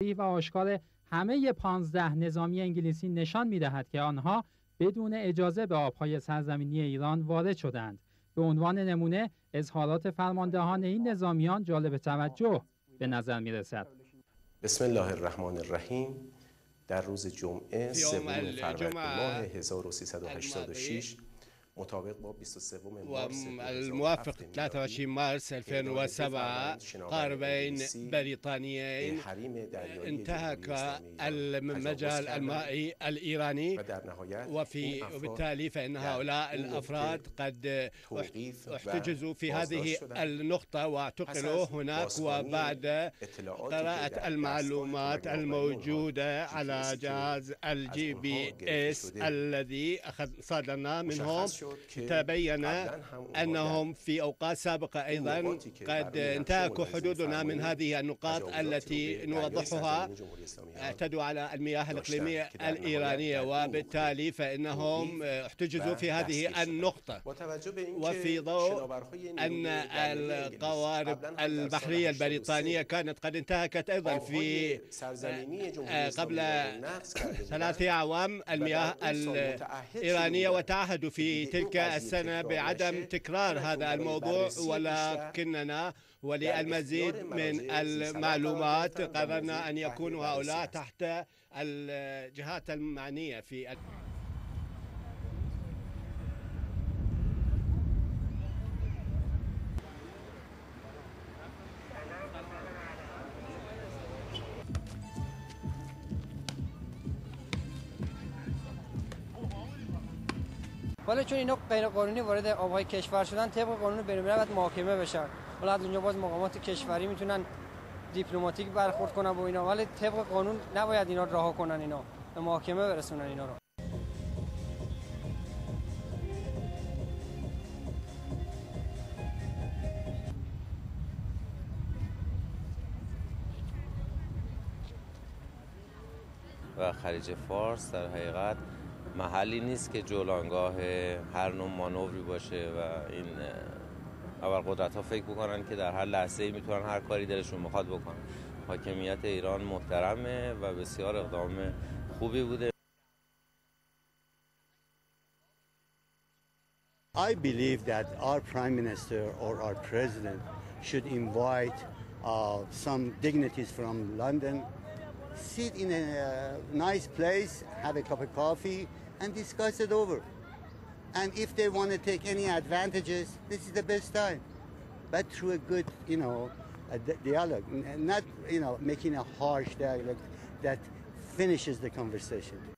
و آشکار همه پانزده نظامی انگلیسی نشان می‌دهد که آنها بدون اجازه به آبهای سرزمینی ایران وارد شدند. به عنوان نمونه اظهارات فرماندهان این نظامیان جالب توجه به نظر می رسد. بسم الله الرحمن الرحیم در روز جمعه سوم فروردین ماه 1386 مطابق با 23 مارس الموافق 23 مارس 2007 قاربين بريطانيين انتهك المجال المائي الإيراني وفي وبالتالي فإن هؤلاء الأفراد قد احتجزوا في هذه النقطة واعتقلوا هناك وبعد قراءة المعلومات الموجودة على جهاز الجي بي اس الذي صادرنا منهم. تبين أنهم في أوقات سابقة أيضا قد انتهكوا حدودنا من هذه النقاط التي نوضحها اعتدوا على المياه الإقليمية الإيرانية وبالتالي فإنهم احتجزوا في هذه النقطة. وفي ضوء أن القوارب البحرية البريطانية كانت قد انتهكت أيضا في قبل ثلاثة أعوام المياه الإيرانية وتعهدوا في تلك السنة بعدم تكرار هذا الموضوع ولكننا وللمزيد من المعلومات قررنا أن يكونوا هؤلاء تحت الجهات المعنية في ولی چون اینا غیر قانونی وارد آبهای کشور شدن طبق قانون بین‌المللی باید محاکمه بشن. ولی از اونجا باز مقامات کشوری می‌تونن دیپلماتیک برخورد کنن با اینا ولی طبق قانون نباید اینا رها کنن اینا به محاکمه برسونن اینا رو. و خلیج فارس در حقیقت محلی نیست که جولانگاه هر نوع مانوری باشه و این اول قدرت ها فکر بکنن که در هر لحظه ای می‌تونن هر کاری دلشون بخواد بکنن. حاکمیت ایران محترمه و بسیار اقدام خوبی بوده. I believe that our prime minister or our president should invite uh, some dignitaries from London, sit in a nice place, have a cup of coffee, and discuss it over. And if they want to take any advantages, this is the best time. But through a good, you know, dialogue, not, you know, making a harsh dialogue that finishes the conversation.